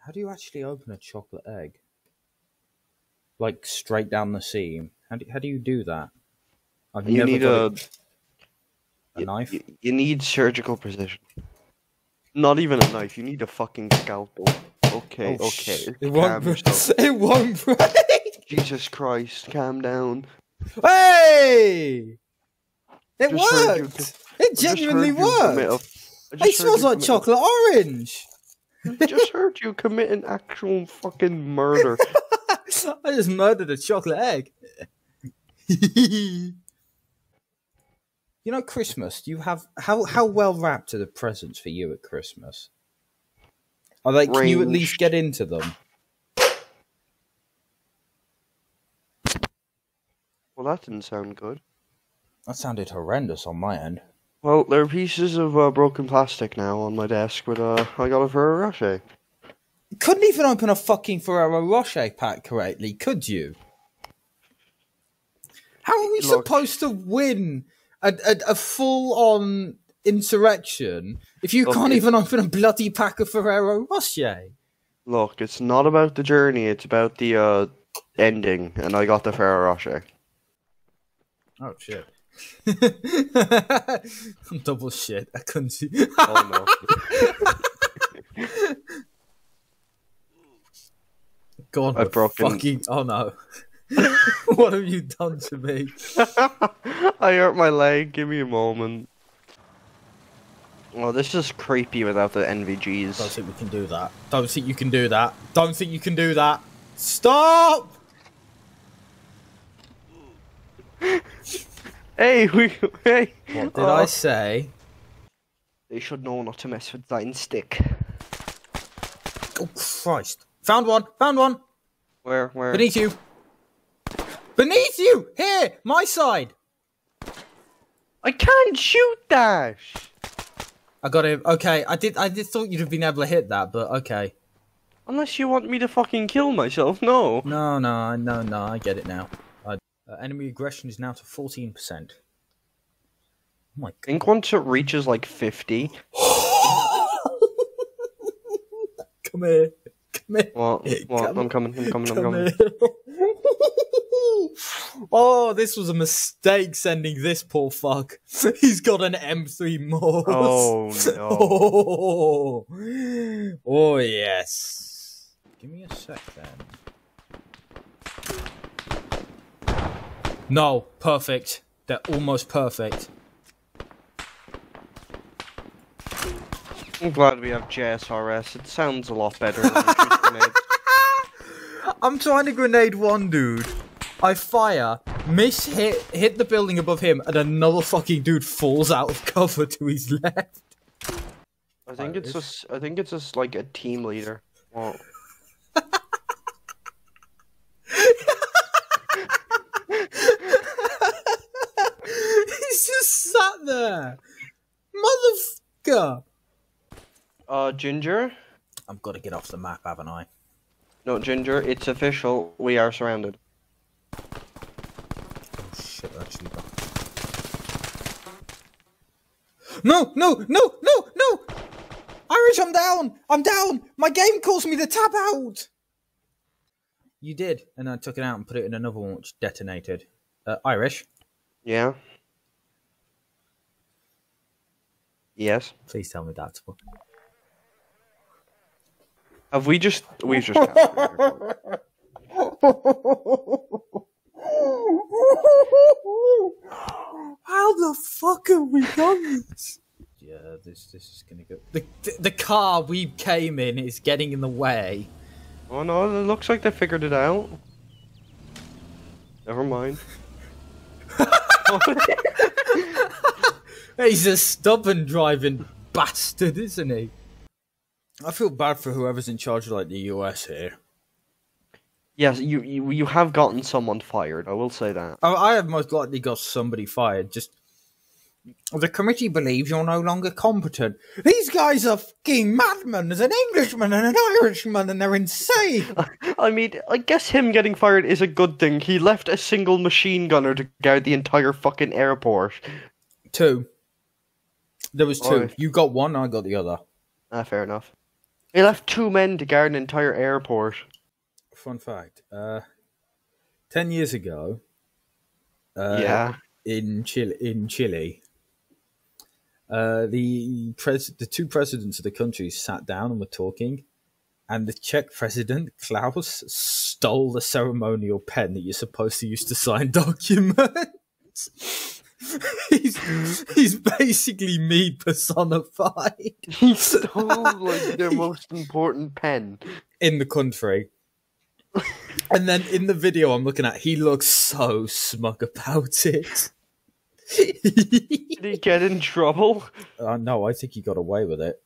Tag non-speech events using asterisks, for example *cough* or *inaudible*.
How do you actually open a chocolate egg? Like straight down the seam. How do how do you do that? I've You never need a- a knife. You, you need surgical precision. Not even a knife. You need a fucking scalpel. Okay, Oh, okay. It won't. yourself. *laughs* It won't break. Jesus Christ, calm down. Hey! It Just heard you worked. It genuinely heard you commit a- worked. It smells like chocolate orange. I just heard you commit an actual fucking murder. *laughs* I just murdered a chocolate egg. *laughs* you know, Christmas. Do you have how how well wrapped are the presents for you at Christmas? Are they? Can you at least get into them? well, that didn't sound good. That sounded horrendous on my end. Well, there are pieces of uh, broken plastic now on my desk, but uh, I got a Ferrero Rocher. You couldn't even open a fucking Ferrero Rocher pack correctly, could you? How are we Look. supposed to win a, a, a full on insurrection if you Look, can't even open a bloody pack of Ferrero Rocher? Look, it's not about the journey; it's about the uh, ending, and I got the Ferrero Rocher. Oh shit. I'm *laughs* double shit. I couldn't see. Oh no! *laughs* God, I've broken- Fucking. Oh no. *laughs* what have you done to me? I hurt my leg. Give me a moment. Well, this is creepy without the NVGs. Don't think we can do that. Don't think you can do that. Don't think you can do that. Stop! Hey, we hey. What did Oh, I say? They should know not to mess with Zion stick. Oh Christ! Found one. Found one. Where where? Beneath you. Beneath you. Here, my side. I can't shoot that. I got him. Okay, I did. I did thought you'd have been able to hit that, but okay. Unless you want me to fucking kill myself, no. No, no, no, no. I get it now. Uh, enemy aggression is now to fourteen percent. Oh my I think once it reaches like 50. *laughs* Come here. Come here. Well, well Come- I'm coming, I'm coming, I'm coming. *laughs* oh, this was a mistake sending this poor fuck. *laughs* He's got an M3 MAAWS. Oh, no. Oh, oh yes. Give me a sec then. No, perfect. They're almost perfect. I'm glad we have JSRS. It sounds a lot better than shoot. *laughs* I'm trying to grenade one dude. I fire, miss hit, hit the building above him, and another fucking dude falls out of *laughs* cover to his left. I think it's just, I think it's just like a team leader. Well, He's just sat there. Motherfucker. uh, Ginger? I've got to get off the map, haven't I? No, Ginger, it's official. We are surrounded. Oh shit, actually got. No, no, no, no, no! Irish, I'm down! I'm down! My game calls me to tap out! You did, and I took it out and put it in another one which detonated. Uh, Irish, Yeah? Yes? please tell me that's what. Have we just, we've just captured. How the fuck have we done this? Yeah, this this is gonna go. The, the the car we came in is getting in the way. Oh no, it looks like they figured it out. Never mind. *laughs* *laughs* He's a stubborn driving bastard, isn't he? I feel bad for whoever's in charge of like the US here. yes, you, you you have gotten someone fired. I will say that. I, I have most likely got somebody fired. Just the committee believes you're no longer competent. These guys are fucking madmen. There's an Englishman and an Irishman, and they're insane. *laughs* I mean, I guess him getting fired is a good thing. He left a single machine gunner to guard the entire fucking airport. Two. There was two. Alright. You got one. I got the other. Ah, fair enough. He left two men to guard an entire airport. Fun fact: uh, ten years ago, uh, yeah. in Chile, in Chile, uh, the pres- the two presidents of the countries sat down and were talking, and the Czech president Klaus stole the ceremonial pen that you're supposed to use to sign *laughs* documents. *laughs* he's he's basically me personified *laughs* He stole *laughs* like their most important pen. in the country. And then in the video I'm looking at, he looks so smug about it. Did he get in trouble? uh, no, I think he got away with it.